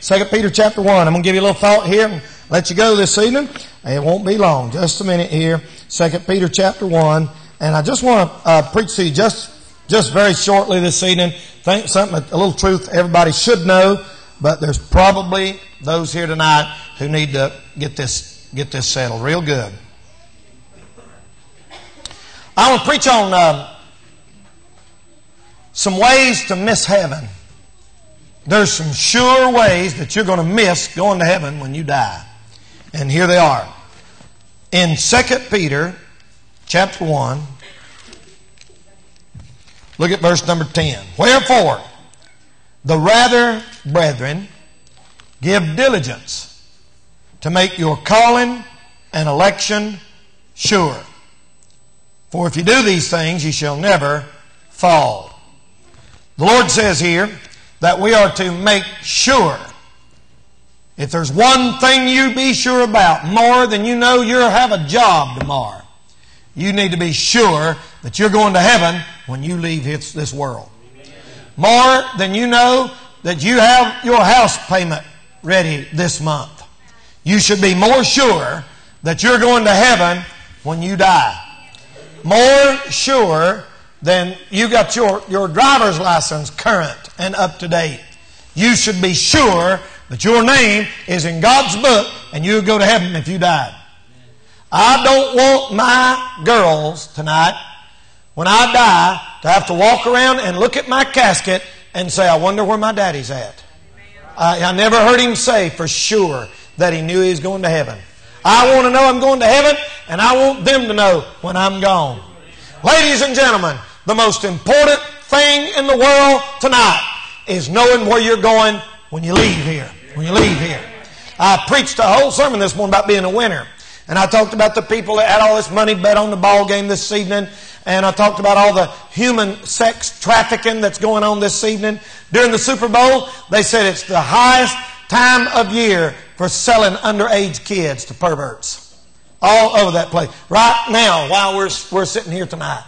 2 Peter chapter 1. I'm going to give you a little thought here and let you go this evening. It won't be long. Just a minute here. 2 Peter chapter 1. And I just want to uh, preach to you just, just very shortly this evening. Think something, a little truth everybody should know, but there's probably those here tonight who need to get this, get this settled real good. I want to preach on uh, some ways to miss heaven. There's some sure ways that you're going to miss going to heaven when you die. And here they are. In 2 Peter chapter 1, look at verse number 10. Wherefore, the rather, brethren, give diligence to make your calling and election sure. For if you do these things, you shall never fall. The Lord says here that we are to make sure. If there's one thing you be sure about more than you know you'll have a job tomorrow, you need to be sure that you're going to heaven when you leave this world. More than you know that you have your house payment ready this month. You should be more sure that you're going to heaven when you die more sure than you got your, your driver's license current and up to date. You should be sure that your name is in God's book and you'll go to heaven if you died. I don't want my girls tonight, when I die, to have to walk around and look at my casket and say, I wonder where my daddy's at. I, I never heard him say for sure that he knew he was going to heaven. I want to know I'm going to heaven, and I want them to know when I'm gone. Ladies and gentlemen, the most important thing in the world tonight is knowing where you're going when you leave here. When you leave here. I preached a whole sermon this morning about being a winner. And I talked about the people that had all this money bet on the ball game this evening. And I talked about all the human sex trafficking that's going on this evening. During the Super Bowl, they said it's the highest time of year for selling underage kids to perverts. All over that place. Right now, while we're, we're sitting here tonight.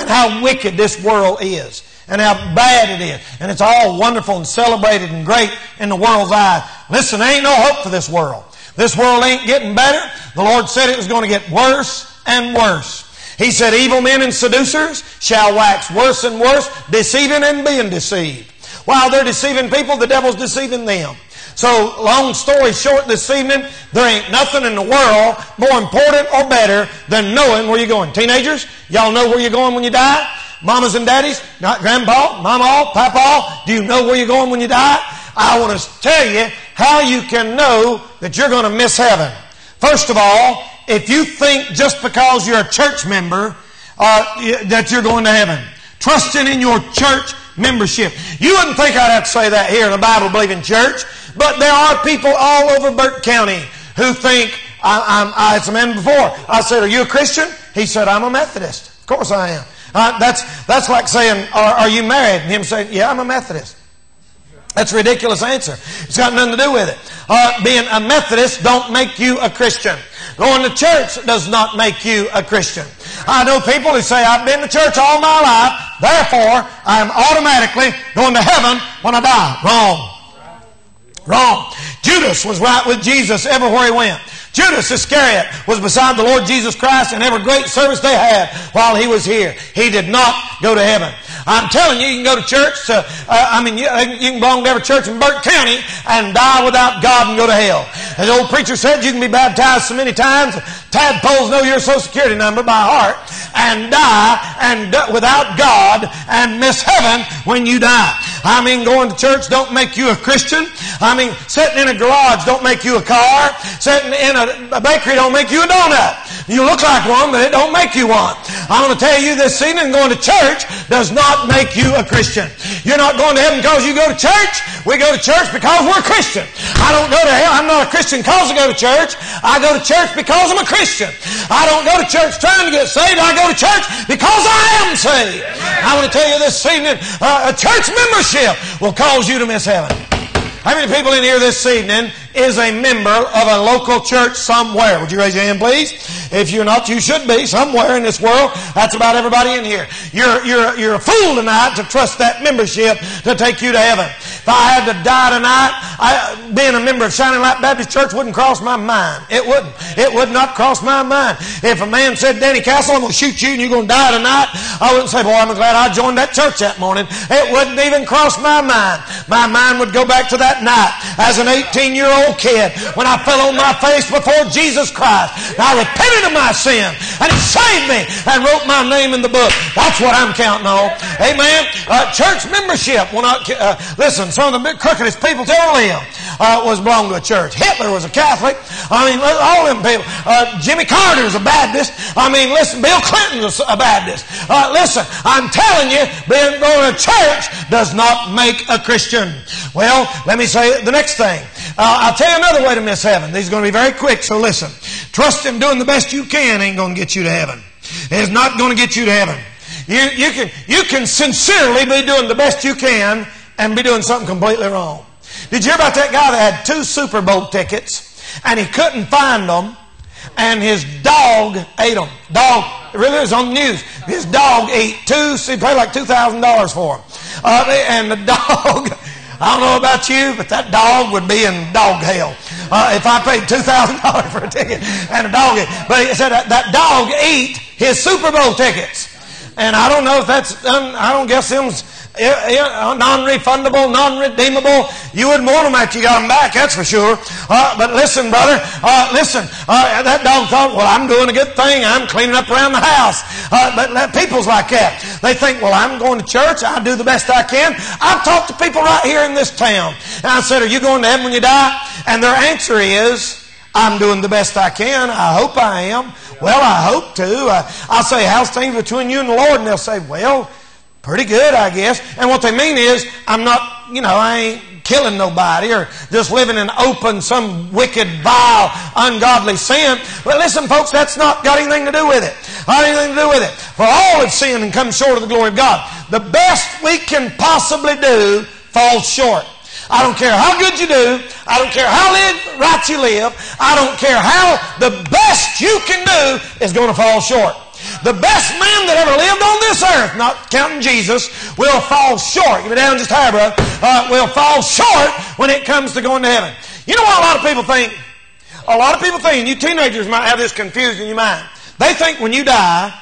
And how wicked this world is. And how bad it is. And it's all wonderful and celebrated and great in the world's eyes. Listen, there ain't no hope for this world. This world ain't getting better. The Lord said it was going to get worse and worse. He said, evil men and seducers shall wax worse and worse, deceiving and being deceived. While they're deceiving people, the devil's deceiving them. So, long story short this evening, there ain't nothing in the world more important or better than knowing where you're going. Teenagers, y'all know where you're going when you die? Mamas and daddies, not grandpa, mama, papa, do you know where you're going when you die? I want to tell you how you can know that you're going to miss heaven. First of all, if you think just because you're a church member uh, that you're going to heaven, trusting in your church membership. You wouldn't think I'd have to say that here in a Bible believing church. But there are people all over Burke County who think, I, I had man before. I said, Are you a Christian? He said, I'm a Methodist. Of course I am. Uh, that's, that's like saying, are, are you married? And him saying, Yeah, I'm a Methodist. That's a ridiculous answer. It's got nothing to do with it. Uh, being a Methodist don't make you a Christian. Going to church does not make you a Christian. I know people who say, I've been to church all my life, therefore I am automatically going to heaven when I die. Wrong. Wrong. Judas was right with Jesus everywhere he went. Judas Iscariot was beside the Lord Jesus Christ in every great service they had while he was here. He did not go to heaven. I'm telling you, you can go to church. To, uh, I mean, you, you, can belong to every church in Burke County and die without God and go to hell. As the old preacher said, you can be baptized so many times, tadpoles know your social security number by heart, and die and without God and miss heaven when you die. I mean, going to church don't make you a Christian. I mean, sitting in a garage don't make you a car. Sitting in a, a bakery don't make you a donut. You look like one, but it don't make you one. I want to tell you this evening, going to church does not make you a Christian. You're not going to heaven because you go to church. We go to church because we're Christian. I don't go to hell. I'm not a Christian because I go to church. I go to church because I'm a Christian. I don't go to church trying to get saved. I go to church because I am saved. I want to tell you this evening, uh, a church membership will cause you to miss heaven. How many people in here this evening is a member of a local church somewhere? Would you raise your hand, please? If you're not, you should be somewhere in this world. That's about everybody in here. You're, you're, you're a fool tonight to trust that membership to take you to heaven. If I had to die tonight, I, being a member of Shining Light Baptist Church wouldn't cross my mind. It wouldn't. It would not cross my mind. If a man said, Danny Castle, I'm going to shoot you and you're going to die tonight, I wouldn't say, boy, I'm glad I joined that church that morning. It wouldn't even cross my mind. My mind would go back to that night as an 18 year old kid when I fell on my face before Jesus Christ. And I repented of my sin and He saved me and wrote my name in the book. That's what I'm counting on. Amen. Uh, church membership will not, uh, listen, some of the crookedest people to ever live uh, was belonged to a church. Hitler was a Catholic. I mean, all them people. Uh, Jimmy Carter was a Baptist. I mean, listen, Bill Clinton was a Baptist. Uh, listen, I'm telling you, being going to church does not make a Christian. Well, let me say the next thing. Uh, I'll tell you another way to miss heaven. These are going to be very quick, so listen. Trust in doing the best you can ain't going to get you to heaven. It's not going to get you to heaven. You, you, can, you can sincerely be doing the best you can and be doing something completely wrong. Did you hear about that guy that had two Super Bowl tickets and he couldn't find them and his dog ate them? Dog, it really was on the news. His dog ate two, he paid like $2,000 for them. Uh, and the dog, I don't know about you, but that dog would be in dog hell. Uh, if I paid $2,000 for a ticket and a dog, ate. but he said that, that dog ate his Super Bowl tickets. And I don't know if that's, um, I don't guess them's non-refundable, non-redeemable. You wouldn't want them after you got them back, that's for sure. Uh, but listen, brother, uh, listen. Uh, that dog thought, well, I'm doing a good thing. I'm cleaning up around the house. Uh, but people's like that. They think, well, I'm going to church. I do the best I can. I've talked to people right here in this town. And I said, are you going to heaven when you die? And their answer is, I'm doing the best I can. I hope I am. Well, I hope to. Uh, I'll say, how's things between you and the Lord? And they'll say, well, Pretty good, I guess. And what they mean is, I'm not, you know, I ain't killing nobody or just living in open, some wicked, vile, ungodly sin. But listen, folks, that's not got anything to do with it. Not anything to do with it. For all have sinned and come short of the glory of God. The best we can possibly do falls short. I don't care how good you do. I don't care how right you live. I don't care how the best you can do is going to fall short. The best man that ever lived on this earth, not counting Jesus, will fall short. Give me down just higher, brother. Uh, will fall short when it comes to going to heaven. You know what a lot of people think? A lot of people think, you teenagers might have this confused in your mind. They think when you die,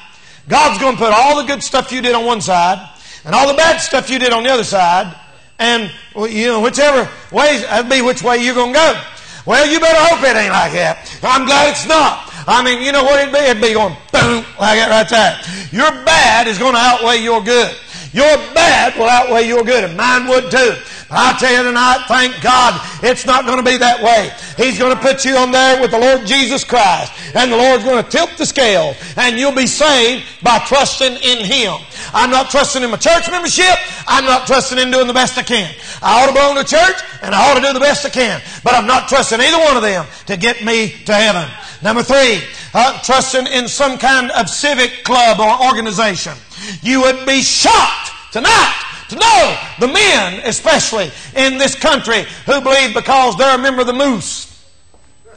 God's going to put all the good stuff you did on one side and all the bad stuff you did on the other side, and you know whichever way that'd be which way you're going to go. Well, you better hope it ain't like that. I'm glad it's not. I mean, you know what it'd be? It'd be going boom, like that right there. Your bad is going to outweigh your good. Your bad will outweigh your good, and mine would too. But I tell you tonight, thank God, it's not going to be that way. He's going to put you on there with the Lord Jesus Christ, and the Lord's going to tilt the scale, and you'll be saved by trusting in Him. I'm not trusting in my church membership. I'm not trusting in doing the best I can. I ought to belong to church, and I ought to do the best I can. But I'm not trusting either one of them to get me to heaven. Number three, uh, trusting in some kind of civic club or organization. You would be shocked tonight to know the men, especially in this country, who believe because they're a member of the moose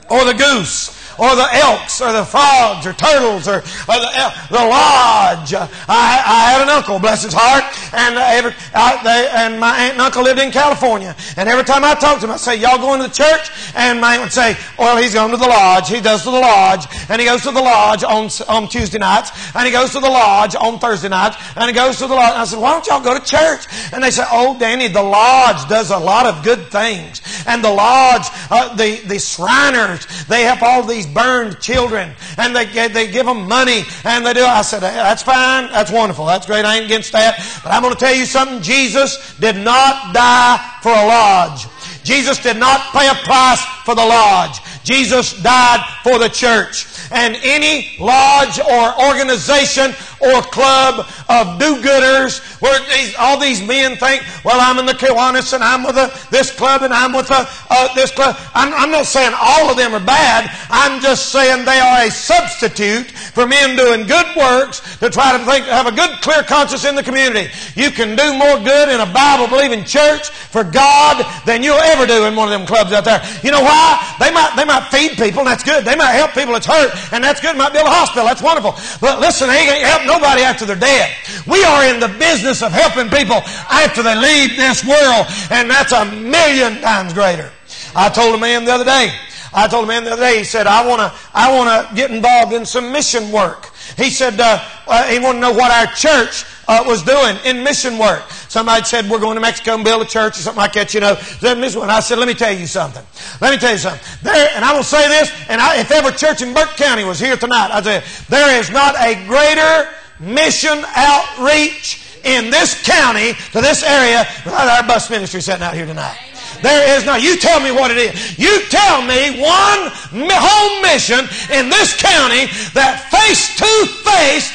or the goose or the elks or the frogs or turtles or, or the, the lodge. I, I had an uncle, bless his heart, and every, I, they, and my aunt and uncle lived in California. And every time I talked to him, I'd say, y'all going to the church? And my aunt would say, well, he's going to the lodge. He does to the lodge. And he goes to the lodge on, on Tuesday nights. And he goes to the lodge on Thursday nights. And he goes to the lodge. And I said, why don't y'all go to church? And they said, oh, Danny, the lodge does a lot of good things. And the lodge, uh, the, the Shriners, they have all these burned children and they, they give them money and they do. I said, that's fine. That's wonderful. That's great. I ain't against that. But I'm going to tell you something. Jesus did not die for a lodge. Jesus did not pay a price for the lodge. Jesus died for the church. And any lodge or organization or club of do-gooders where these, all these men think, well, I'm in the Kiwanis and I'm with a, this club and I'm with a, uh, this club. I'm, I'm not saying all of them are bad. I'm just saying they are a substitute for men doing good works to try to think, have a good, clear conscience in the community. You can do more good in a Bible-believing church for God than you'll ever do in one of them clubs out there. You know why? They might, they might feed people, and that's good. They might help people that's hurt. And that's good. Might build a hospital. That's wonderful. But listen, they ain't help nobody after they're dead. We are in the business of helping people after they leave this world, and that's a million times greater. I told a man the other day, I told a man the other day, he said, I want to I wanna get involved in some mission work. He said uh, uh, he wanted to know what our church uh, was doing in mission work. Somebody said, we're going to Mexico and build a church or something like that, you know. Then this one, I said, let me tell you something. Let me tell you something. There, and I will say this, and I, if ever church in Burke County was here tonight, I'd say, there is not a greater mission outreach in this county to this area than our bus ministry sitting out here tonight. There is not. You tell me what it is. You tell me one home mission in this county that face to face,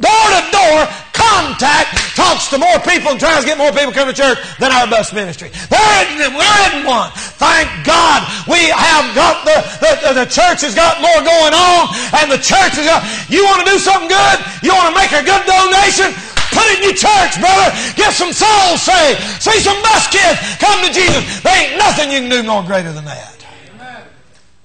door to door contact talks to more people and tries to get more people to come to church than our bus ministry. There isn't, there isn't one. Thank God we have got the, the, the church has got more going on and the church is got, you want to do something good? You want to make a good donation? Put it in your church, brother. Get some souls saved. See some bus kids come to Jesus. There ain't nothing you can do more greater than that.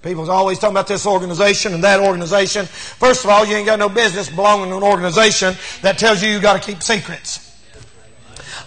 People's always talking about this organization and that organization. First of all, you ain't got no business belonging to an organization that tells you you got to keep secrets.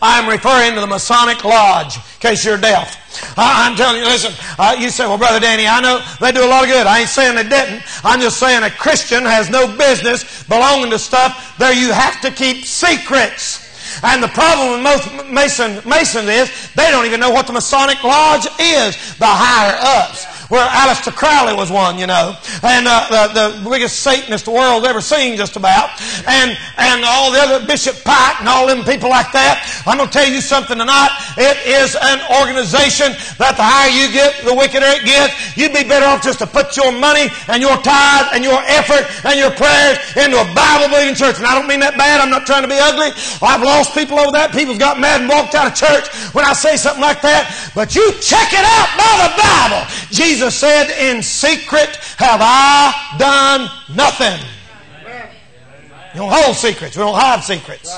I'm referring to the Masonic Lodge, in case you're deaf. I, am telling you, listen, uh, you say, well, Brother Danny, I know they do a lot of good. I ain't saying they didn't. I'm just saying a Christian has no business belonging to stuff there you have to keep secrets. And the problem with most Mason, Masons is they don't even know what the Masonic Lodge is, the higher ups where Aleister Crowley was one, you know, and uh, the, the biggest Satanist the world's ever seen, just about, and and all the other Bishop Pike and all them people like that. I'm going to tell you something tonight. It is an organization that the higher you get, the wickeder it gets. You'd be better off just to put your money and your tithe and your effort and your prayers into a Bible believing church. And I don't mean that bad. I'm not trying to be ugly. I've lost people over that. People's got mad and walked out of church when I say something like that. But you check it out by the Bible. Jesus Jesus said, In secret have I done nothing. We don't hold secrets. We don't hide secrets.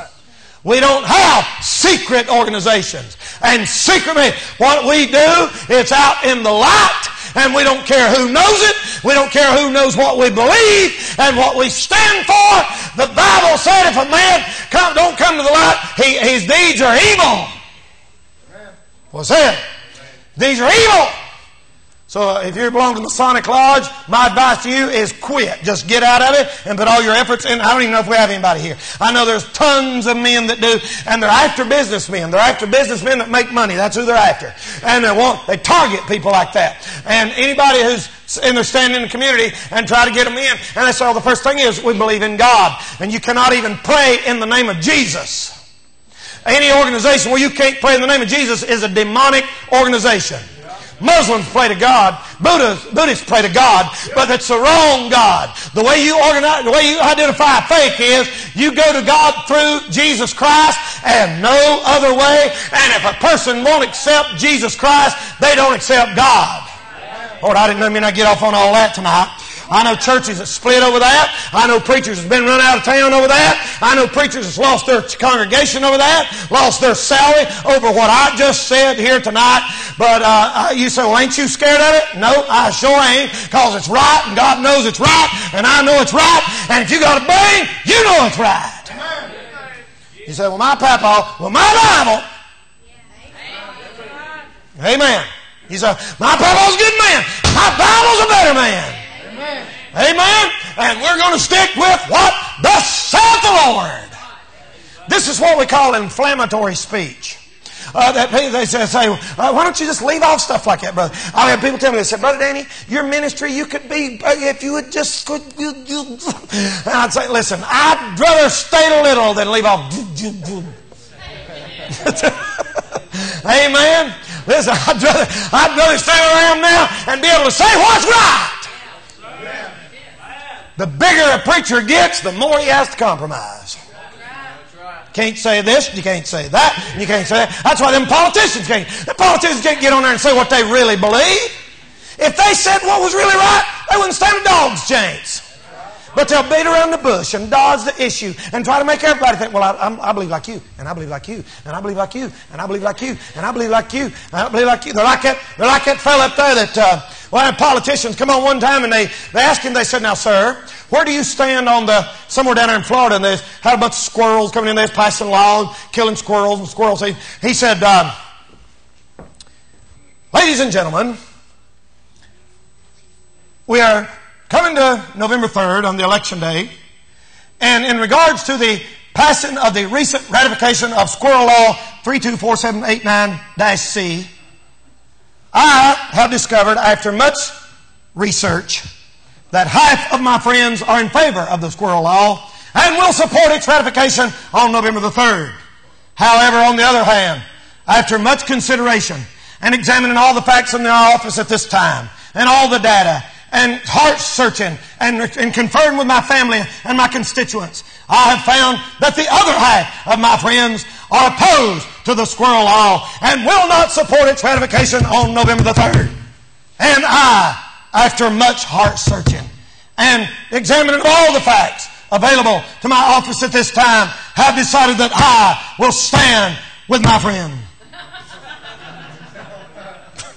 We don't have secret organizations. And secretly, what we do, it's out in the light, and we don't care who knows it. We don't care who knows what we believe and what we stand for. The Bible said if a man come, don't come to the light, he, his deeds are evil. What's that? These are evil. So uh, if you belong to Masonic Lodge, my advice to you is quit. Just get out of it and put all your efforts in. I don't even know if we have anybody here. I know there's tons of men that do, and they're after businessmen. They're after businessmen that make money. That's who they're after. And they want, they target people like that. And anybody who's in their standing in the community and try to get them in. And that's all the first thing is, we believe in God. And you cannot even pray in the name of Jesus. Any organization where you can't pray in the name of Jesus is a demonic organization. Muslims pray to God. Buddhists, Buddhists pray to God, but it's the wrong God. The way you organize, the way you identify faith is you go to God through Jesus Christ and no other way. And if a person won't accept Jesus Christ, they don't accept God. Lord, I didn't mean I get off on all that tonight. I know churches that split over that. I know preachers that's been run out of town over that. I know preachers that's lost their congregation over that, lost their salary over what I just said here tonight. But uh, uh, you say, well, ain't you scared of it? No, I sure ain't, because it's right, and God knows it's right, and I know it's right. And if you got a brain, you know it's right. You say, well, my papa, well, my Bible. Amen. You say, my papa's a good man. My Bible's a better man. Amen. And we're going to stick with what thus saith the Lord. This is what we call inflammatory speech. Uh, that they say, say uh, why don't you just leave off stuff like that, brother? I have people tell me, they say, brother Danny, your ministry, you could be, uh, if you would just, could, you, you. and I'd say, listen, I'd rather stay a little than leave off. Amen. Listen, I'd rather, I'd rather stay around now and be able to say what's right the bigger a preacher gets, the more he has to compromise. Can't say this, you can't say that, and you can't say that. That's why them politicians can't. The politicians can't get on there and say what they really believe. If they said what was really right, they wouldn't stand a dog's chance. But they'll beat around the bush and dodge the issue and try to make everybody think, well, I, I, believe like you, and I believe like you, and I believe like you, and I believe like you, and I believe like you, and I believe like you. They're like that, they're like that fellow up there that, uh, Well, politicians come on one time and they, they asked him, they said, Now, sir, where do you stand on the, somewhere down there in Florida, and they had a bunch of squirrels coming in, there passing laws, killing squirrels and squirrels. He, he said, uh, Ladies and gentlemen, we are coming to November 3rd on the election day, and in regards to the passing of the recent ratification of Squirrel Law 324789-C, I have discovered after much research that half of my friends are in favor of the Squirrel Law and will support its ratification on November the 3rd. However, on the other hand, after much consideration and examining all the facts in the office at this time and all the data and heart searching and, and conferring with my family and my constituents, I have found that the other half of my friends are opposed to the squirrel law and will not support its ratification on November the 3rd. And I, after much heart searching and examining all the facts available to my office at this time, have decided that I will stand with my friend.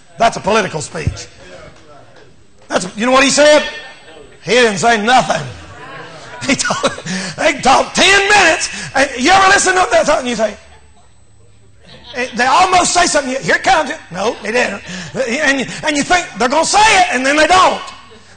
That's a political speech. That's you know what he said? He didn't say nothing. He talked, they talked ten minutes. And You ever listen to that something you say, eh, they almost say something. Here it comes. No, they didn't. And you, and you think they're going to say it, and then they don't.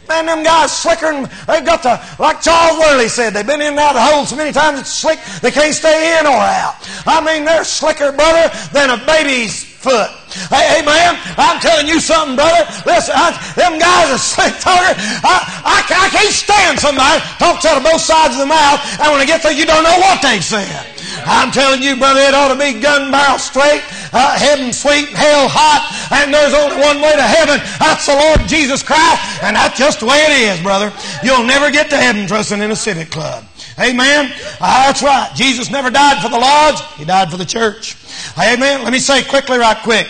Man, them guys slicker they've got the, like Charles Worley said, they've been in and out of the hole so many times it's slick they can't stay in or out. I mean, they're slicker, brother, than a baby's foot. Hey, man, I'm telling you something, brother. Listen, I, them guys are slick talker. I, I, I can't stand somebody talks out of both sides of the mouth, and when they get there, you don't know what they've said. I'm telling you, brother, it ought to be gun barrel straight, uh, heaven sweet, hell hot, and there's only one way to heaven. That's the Lord Jesus Christ, and that's just the way it is, brother. You'll never get to heaven trusting in a civic club. Amen. That's right. Jesus never died for the lodge. He died for the church. Amen. Let me say quickly, right quick.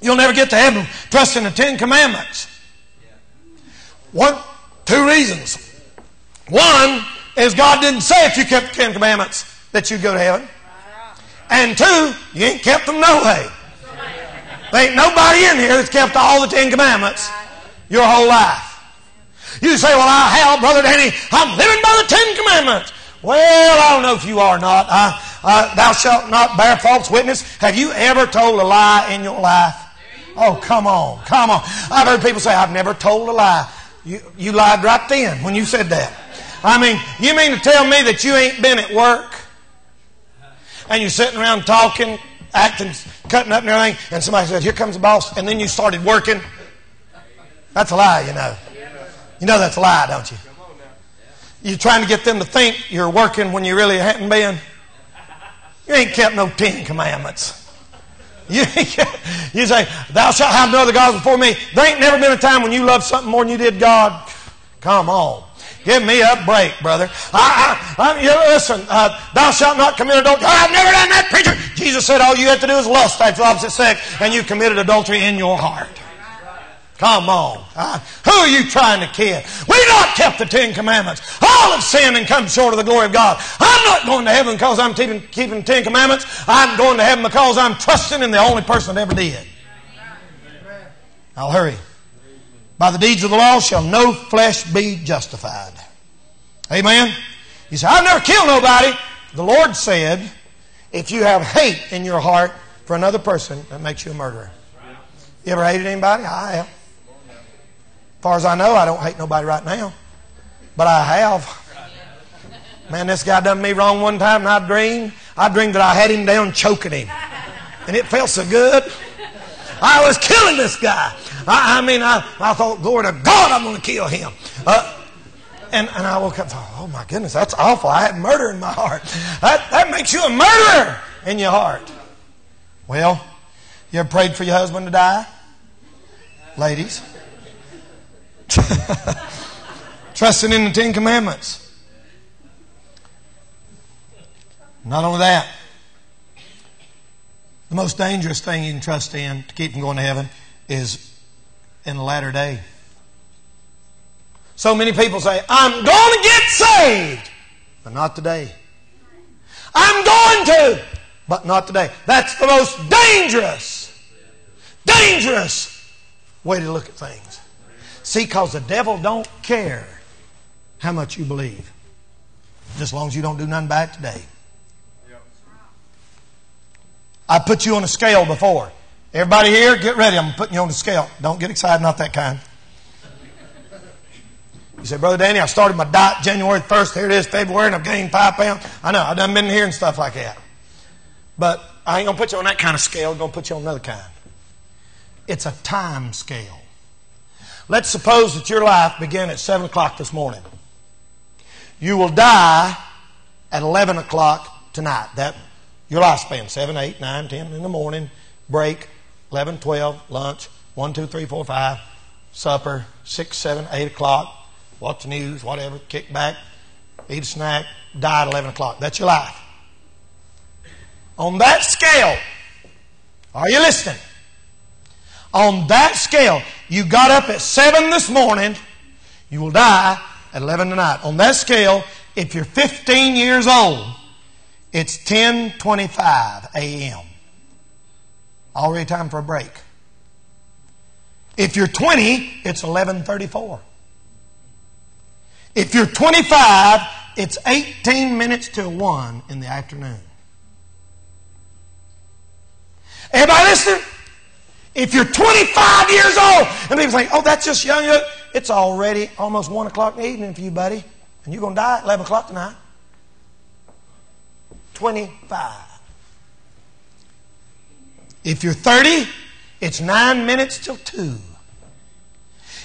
You'll never get to heaven trusting the Ten Commandments. One, two reasons. One is God didn't say if you kept the Ten Commandments that you'd go to heaven. And two, you ain't kept them no way. There ain't nobody in here that's kept all the Ten Commandments your whole life. You say, well, I have, Brother Danny. I'm living by the Ten Commandments. Well, I don't know if you are or not. Uh, thou shalt not bear false witness. Have you ever told a lie in your life? Oh, come on, come on. I've heard people say, I've never told a lie. You, you lied right then when you said that. I mean, you mean to tell me that you ain't been at work and you're sitting around talking, acting, cutting up and everything, and somebody said, Here comes the boss, and then you started working? That's a lie, you know. You know that's a lie, don't you? You're trying to get them to think you're working when you really hadn't been. You ain't kept no Ten Commandments. You, you say, Thou shalt have no other gods before me. There ain't never been a time when you loved something more than you did God. Come on. Give me a break, brother. I, I, I you listen, uh, thou shalt not commit adultery. I've never done that, preacher. Jesus said all you have to do is lust after the opposite sex, and you committed adultery in your heart. Come on. Who are you trying to kid? We've not kept the Ten Commandments. All have sinned and come short of the glory of God. I'm not going to heaven because I'm keeping, keeping Ten Commandments. I'm going to heaven because I'm trusting in the only person that ever did. I'll hurry. By the deeds of the law shall no flesh be justified. Amen. You say, I've never killed nobody. The Lord said, if you have hate in your heart for another person, that makes you a murderer. You ever hated anybody? I have far as I know, I don't hate nobody right now. But I have. Man, this guy done me wrong one time and I dreamed. I dreamed that I had him down choking him. And it felt so good. I was killing this guy. I, I mean, I, I thought, glory to God, I'm going to kill him. Uh, and, and I woke up and thought, oh my goodness, that's awful. I had murder in my heart. That, that makes you a murderer in your heart. Well, you ever prayed for your husband to die? Ladies. Trusting in the Ten Commandments. Not only that, the most dangerous thing you can trust in to keep from going to heaven is in the latter day. So many people say, I'm going to get saved, but not today. I'm going to, but not today. That's the most dangerous, dangerous way to look at things. See, because the devil don't care how much you believe. Just as long as you don't do nothing bad today. I put you on a scale before. Everybody here, get ready. I'm putting you on the scale. Don't get excited, not that kind. You say, Brother Danny, I started my diet January 1st. Here it is, February, and I've gained five pounds. I know, I've done been hearing stuff like that. But I ain't going to put you on that kind of scale. I'm going to put you on another kind. It's a time scale. Let's suppose that your life began at 7 o'clock this morning. You will die at 11 o'clock tonight. That Your lifespan, 7, 8, 9, 10 in the morning, break, 11, 12, lunch, 1, 2, 3, 4, 5, supper, 6, 7, 8 o'clock, watch the news, whatever, kick back, eat a snack, die at 11 o'clock. That's your life. On that scale, are you listening? On that scale, you got up at 7 this morning, you will die at 11 tonight. On that scale, if you're 15 years old, it's 10:25 a.m. Already time for a break. If you're 20, it's 11:34. If you're 25, it's 18 minutes till 1 in the afternoon. Everybody listening? If you're 25 years old, and people think, oh, that's just young, it's already almost 1 o'clock in the evening for you, buddy. And you're going to die at 11 o'clock tonight. 25. If you're 30, it's 9 minutes till 2.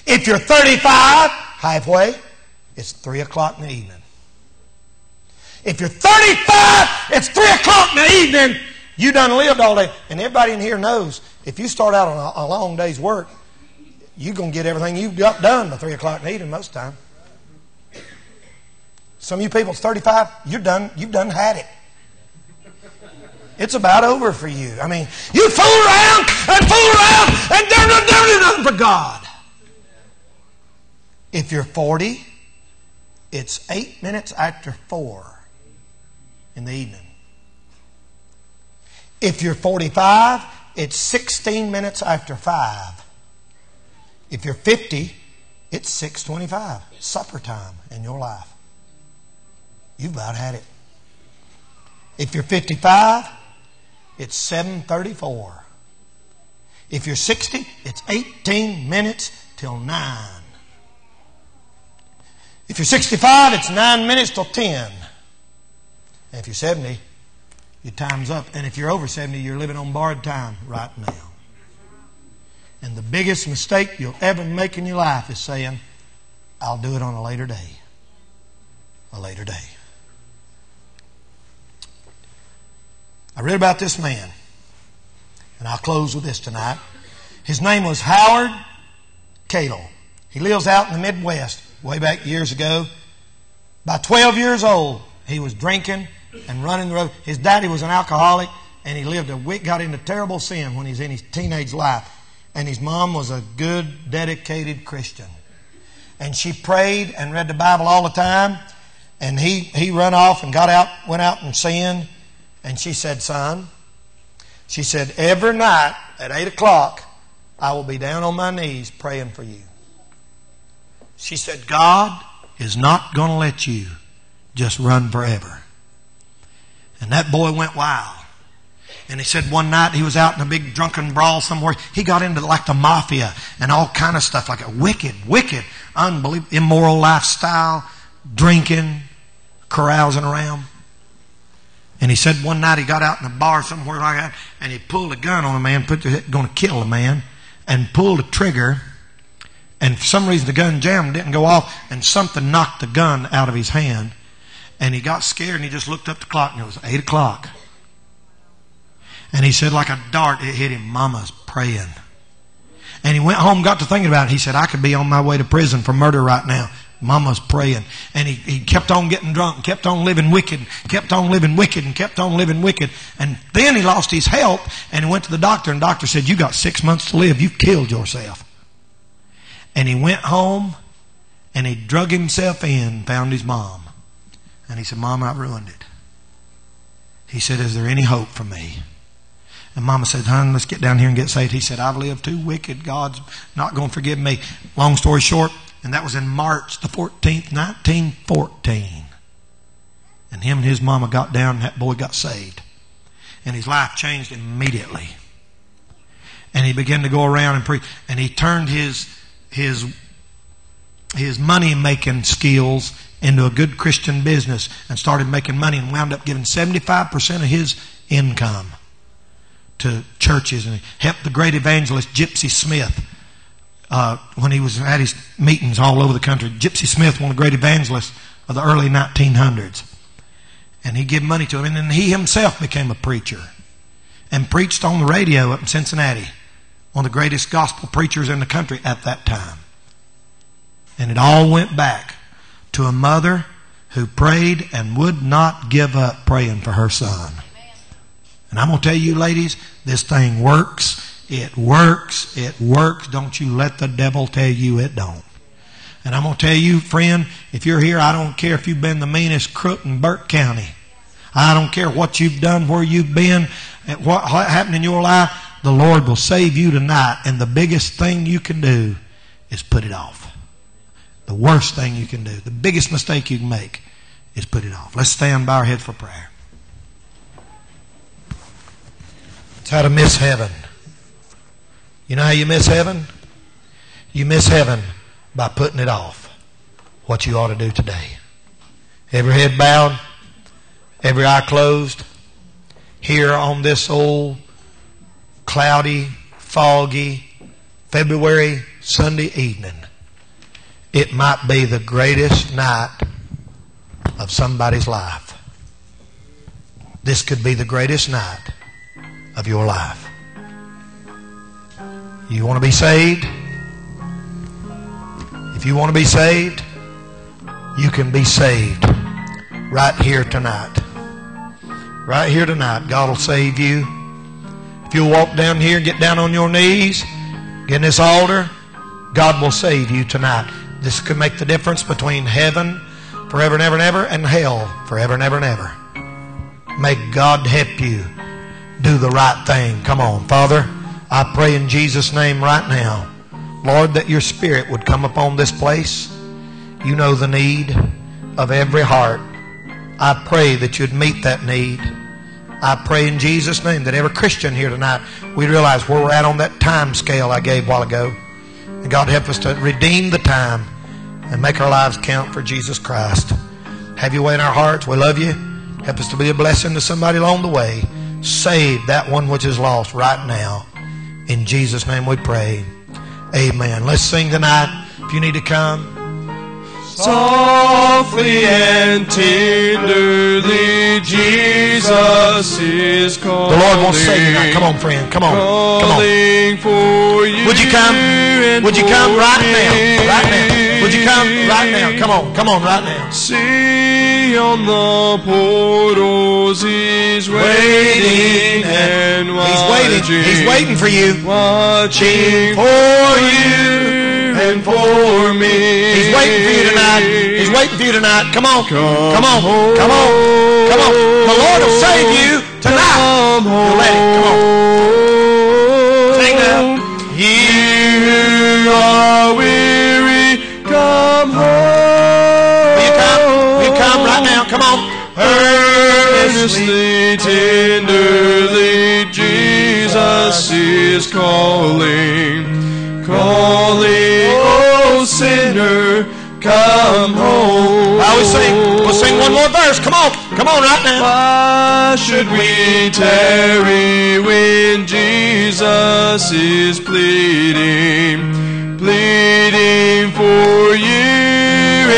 If you're 35, halfway, it's 3 o'clock in the evening. If you're 35, it's 3 o'clock in the evening. You done lived all day. And everybody in here knows if you start out on a, a long day's work, you're going to get everything you've got done by 3 o'clock in the evening most of the time. Some of you people, it's 35, you're done, you've done had it. It's about over for you. I mean, you fool around and fool around and don't do nothing for God. If you're 40, it's eight minutes after four in the evening. If you're 45, it's 16 minutes after 5. If you're 50, it's 625. Supper time in your life. You've about had it. If you're 55, it's 734. If you're 60, it's 18 minutes till 9. If you're 65, it's 9 minutes till 10. And if you're 70, your time's up. And if you're over 70, you're living on borrowed time right now. And the biggest mistake you'll ever make in your life is saying, I'll do it on a later day. A later day. I read about this man, and I'll close with this tonight. His name was Howard Calo. He lives out in the Midwest way back years ago. By 12 years old, he was drinking and running the road. His daddy was an alcoholic, and he lived a wick got into terrible sin when he was in his teenage life. And his mom was a good, dedicated Christian. And she prayed and read the Bible all the time. And he, he run off and got out, went out and sinned. And she said, Son, she said, every night at 8 o'clock, I will be down on my knees praying for you. She said, God is not going to let you just run forever. And that boy went wild. And he said one night he was out in a big drunken brawl somewhere. He got into like the mafia and all kind of stuff, like a wicked, wicked, unbelievable, immoral lifestyle, drinking, carousing around. And he said one night he got out in a bar somewhere like that, and he pulled a gun on a man, put going to kill a man, and pulled a trigger. And for some reason the gun jammed, didn't go off, and something knocked the gun out of his hand. And he got scared and he just looked up the clock and it was 8 o'clock. And he said, like a dart, it hit him, Mama's praying. And he went home, got to thinking about it. He said, I could be on my way to prison for murder right now. Mama's praying. And he, he kept on getting drunk, kept on living wicked, kept on living wicked, and kept on living wicked. And then he lost his health and he went to the doctor, and the doctor said, You got six months to live. You've killed yourself. And he went home and he drug himself in, found his mom. And he said, Mom, I ruined it. He said, Is there any hope for me? And Mama said, Hon, let's get down here and get saved. He said, I've lived too wicked. God's not going to forgive me. Long story short, and that was in March the 14th, 1914. And him and his mama got down, and that boy got saved. And his life changed immediately. And he began to go around and preach. And he turned his, his, his money making skills into a good Christian business and started making money and wound up giving 75% of his income to churches and helped the great evangelist Gypsy Smith uh, when he was at his meetings all over the country. Gypsy Smith, one of the great evangelists of the early 1900s. And he gave money to him. And then he himself became a preacher and preached on the radio up in Cincinnati. One of the greatest gospel preachers in the country at that time. And it all went back to a mother who prayed and would not give up praying for her son. And I'm going to tell you, ladies, this thing works. It works. It works. Don't you let the devil tell you it don't. And I'm going to tell you, friend, if you're here, I don't care if you've been the meanest crook in Burke County. I don't care what you've done, where you've been, what happened in your life. The Lord will save you tonight. And the biggest thing you can do is put it off. The worst thing you can do, the biggest mistake you can make, is put it off. Let's stand by our head for prayer. It's how to miss heaven. You know how you miss heaven? You miss heaven by putting it off. What you ought to do today. Every head bowed, every eye closed. Here on this old, cloudy, foggy February Sunday evening it might be the greatest night of somebody's life. This could be the greatest night of your life. You want to be saved? If you want to be saved, you can be saved right here tonight. Right here tonight, God will save you. If you'll walk down here and get down on your knees, get in this altar, God will save you tonight. This could make the difference between heaven forever and ever and ever and hell forever and ever and ever. May God help you do the right thing. Come on, Father. I pray in Jesus' name right now, Lord, that your Spirit would come upon this place. You know the need of every heart. I pray that you'd meet that need. I pray in Jesus' name that every Christian here tonight, we realize where we're at on that time scale I gave a while ago. And God help us to redeem the time and make our lives count for Jesus Christ. Have your way in our hearts. We love you. Help us to be a blessing to somebody along the way. Save that one which is lost right now. In Jesus' name we pray. Amen. Let's sing tonight. If you need to come. Softly and tenderly, Jesus is calling. The Lord wants to say tonight. Come on, friend. Come on. Come on. For you Would you come? Would you come right now? Right now. Come right now? Come on. Come on right now. See on the portals he's waiting and watching. He's waiting. He's waiting for you. Watching for you and for me. He's waiting for you tonight. He's waiting for you tonight. Come on. Come on. Come on. Come on. The Lord will save you tonight. You'll let him. Come on. Sing now. You are come home. Will you come? Will you come right now? Come on. Earnestly, tenderly, Jesus is calling, calling, oh sinner, come home. I always sing. We'll sing one more verse. Come on. Come on right now. Why should we tarry when Jesus is pleading, pleading for you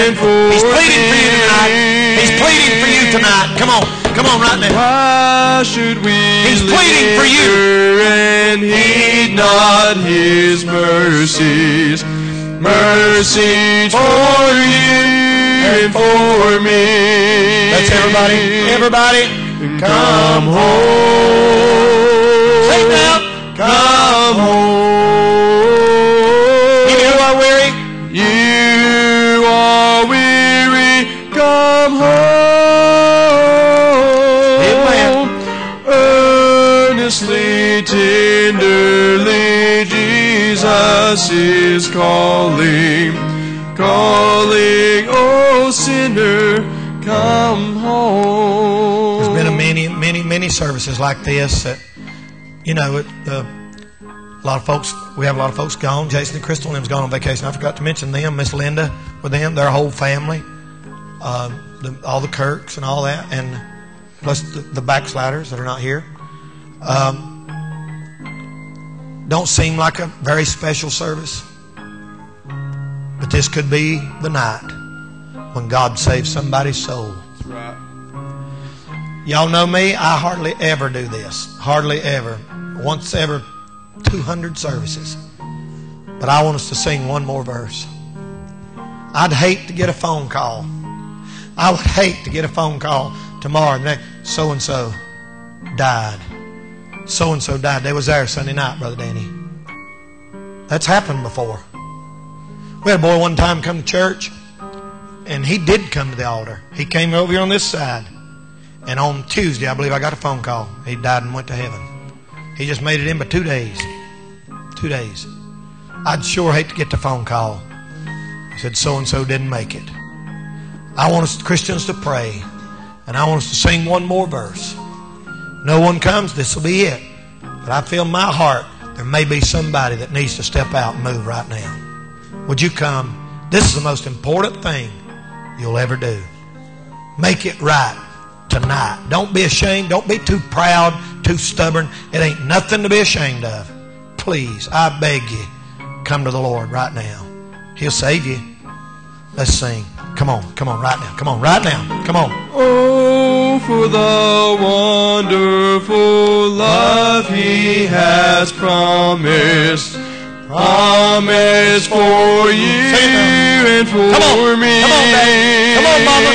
and for He's pleading for you tonight. He's pleading for you tonight. Come on. Come on right now. Why should we He's pleading for you. and heed not his mercies? Mercies for you and for me. That's everybody. Everybody. Come home. Sing now. Come home. Is calling, calling, oh sinner, come home. There's been a many, many, many services like this that, you know, it, uh, a lot of folks, we have a lot of folks gone. Jason and Crystal and them's gone on vacation. I forgot to mention them, Miss Linda with them, their whole family, uh, the, all the Kirks and all that, and plus the, the backsliders that are not here. Um, don't seem like a very special service, but this could be the night when God saves somebody's soul. Right. Y'all know me, I hardly ever do this. Hardly ever. Once ever 200 services. But I want us to sing one more verse. I'd hate to get a phone call. I would hate to get a phone call tomorrow. Next. So and so died. So and so died. They was there Sunday night, Brother Danny. That's happened before. We had a boy one time come to church, and he did come to the altar. He came over here on this side. And on Tuesday, I believe I got a phone call. He died and went to heaven. He just made it in by two days. Two days. I'd sure hate to get the phone call. He said so and so didn't make it. I want us Christians to pray, and I want us to sing one more verse. No one comes, this will be it. But I feel my heart there may be somebody that needs to step out and move right now. Would you come? This is the most important thing you'll ever do. Make it right tonight. Don't be ashamed. Don't be too proud, too stubborn. It ain't nothing to be ashamed of. Please, I beg you, come to the Lord right now. He'll save you. Let's sing. Come on, come on, right now. Come on, right now. Come on. Oh, for the wonderful love he has promised. Promised for you and for Come on. me. Come on. Come on, Mama.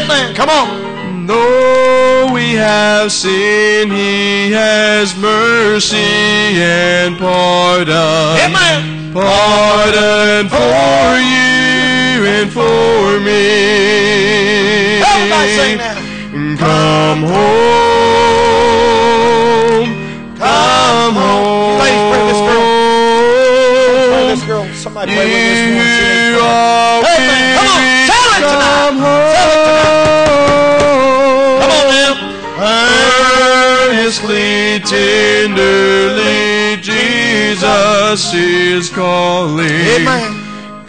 Amen. Come on. Though we have sinned, he has mercy and pardon. Amen. Pardon for oh. you and for me. Everybody sing now. Come home. Come home. Ladies, bring this girl. Play this girl. Somebody play with this one. She needs You Hey, man, come on. Tell it tonight. Tell it home. Come on now. Earnestly, tenderly, Jesus is calling. Amen.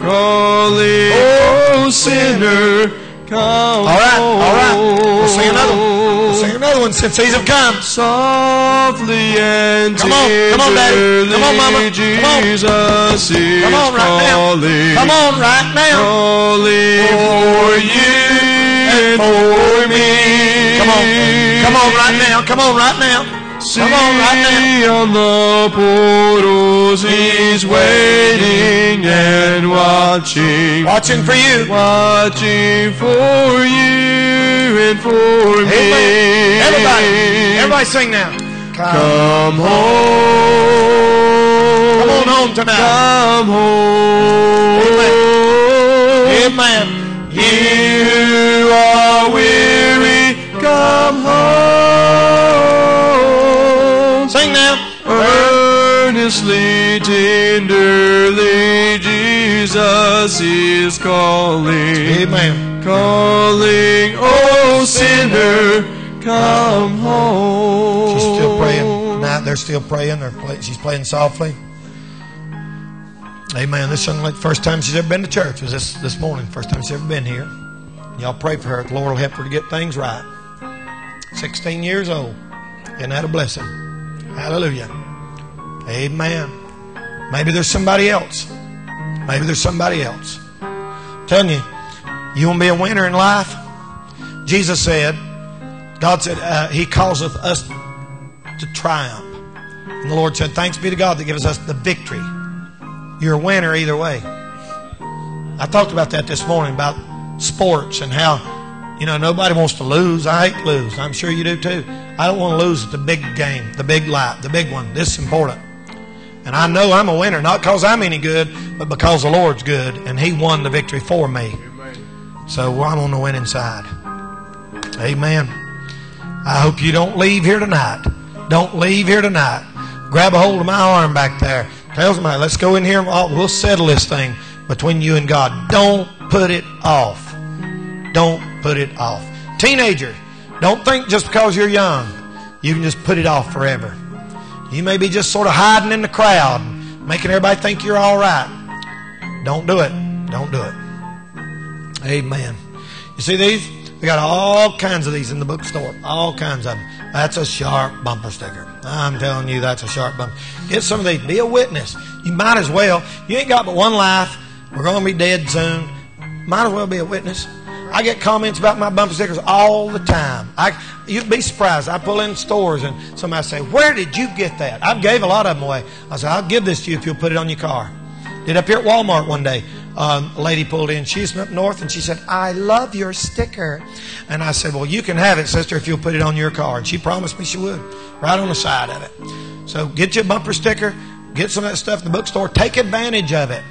Calling, oh sinner, come All right, all right. We'll sing another one. We'll sing another one since these have come. Softly and Come on, come on, Daddy. Come on, Mama. Come on. Jesus Come on right now. Come on right now. Calling for oh, you and oh, for me. Come on. Come on right now. Come on right now. See Come on right now. on the portals, he's waiting and watching. Watching for you. Watching for you and for me. Amen. Everybody. Everybody sing now. Come home. Come on home tonight. Come home. Amen. You are weary, come home. Jesus is calling. Amen. Calling, oh sinner, come home. She's still praying. Tonight they're still praying. They're play, she's playing softly. Amen. This young lady, first time she's ever been to church was this this morning. First time she's ever been here. Y'all pray for her. The Lord will help her to get things right. 16 years old. Isn't that a blessing? Hallelujah. Amen. Maybe there's somebody else. Maybe there's somebody else. I'm telling you, you want to be a winner in life? Jesus said, God said, uh, He causeth us to triumph. And the Lord said, Thanks be to God that gives us the victory. You're a winner either way. I talked about that this morning about sports and how, you know, nobody wants to lose. I hate to lose. I'm sure you do too. I don't want to lose at the big game, the big light, the big one. This is important. And I know I'm a winner, not because I'm any good, but because the Lord's good and He won the victory for me. So I'm on the winning side. Amen. I hope you don't leave here tonight. Don't leave here tonight. Grab a hold of my arm back there. Tell somebody, let's go in here. We'll settle this thing between you and God. Don't put it off. Don't put it off. Teenager, don't think just because you're young, you can just put it off forever. You may be just sort of hiding in the crowd, making everybody think you're all right. Don't do it. Don't do it. Amen. You see these? We got all kinds of these in the bookstore. All kinds of them. That's a sharp bumper sticker. I'm telling you, that's a sharp bumper. Get some of these. Be a witness. You might as well. You ain't got but one life. We're going to be dead soon. Might as well be a witness. I get comments about my bumper stickers all the time. I, you'd be surprised. I pull in stores and somebody say, "Where did you get that?" I gave a lot of them away. I said, "I'll give this to you if you'll put it on your car." Did up here at Walmart one day. Um, a lady pulled in. She's up north, and she said, "I love your sticker." And I said, "Well, you can have it, sister, if you'll put it on your car." And she promised me she would, right on the side of it. So get your bumper sticker. Get some of that stuff in the bookstore. Take advantage of it.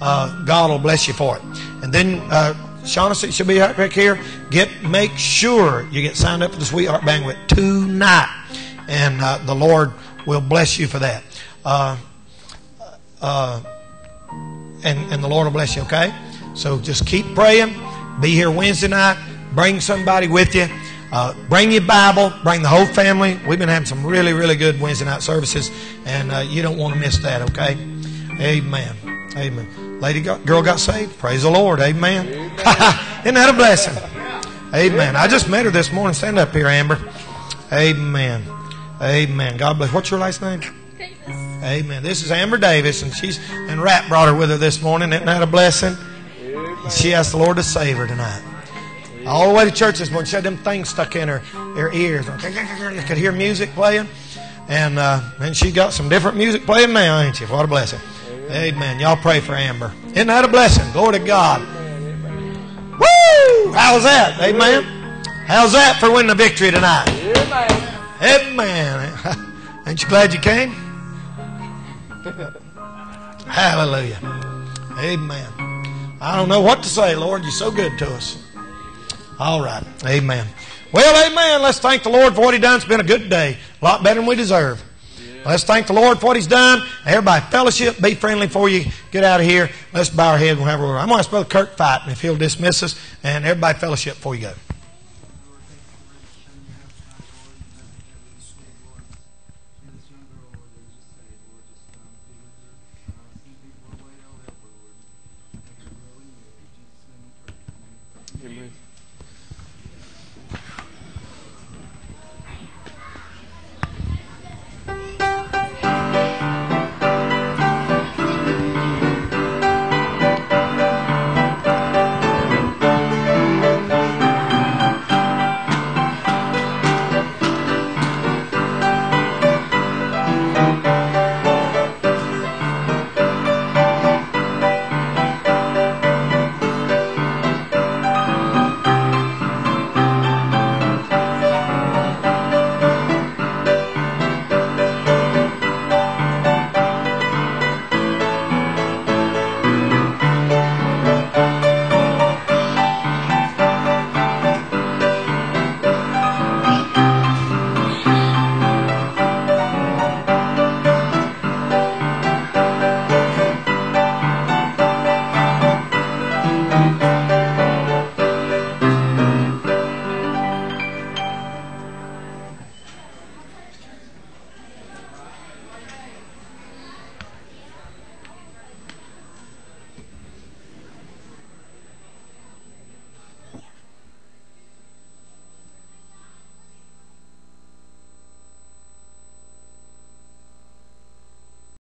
Uh, God will bless you for it. And then uh, Shaughnessy should be back here. Get make sure you get signed up for the Sweetheart Banquet tonight, and uh, the Lord will bless you for that. Uh, uh, and and the Lord will bless you. Okay, so just keep praying. Be here Wednesday night. Bring somebody with you. Uh, bring your Bible. Bring the whole family. We've been having some really really good Wednesday night services, and uh, you don't want to miss that. Okay, Amen. Amen. Lady got, girl got saved. Praise the Lord. Amen. Isn't that a blessing? Amen. I just met her this morning. Stand up here, Amber. Amen. Amen. God bless. What's your last name? Davis. Amen. This is Amber Davis, and she's and Rat brought her with her this morning. Isn't that a blessing? She asked the Lord to save her tonight. All the way to church this morning, she had them things stuck in her, her ears. You could hear music playing, and uh, and she got some different music playing now, ain't you? What a blessing. Amen. Y'all pray for Amber. Isn't that a blessing? Glory to God. Woo! How's that? Amen. How's that for winning the victory tonight? Amen. Ain't you glad you came? Hallelujah. Amen. I don't know what to say, Lord. You're so good to us. All right. Amen. Well, amen. Let's thank the Lord for what He done. It's been a good day. A lot better than we deserve. Let's thank the Lord for what He's done. Everybody, fellowship, be friendly before you get out of here. Let's bow our head whenever we're. I'm going to ask Brother Kirk Fighting if he'll dismiss us, and everybody, fellowship before you go.